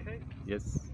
okay? Yes.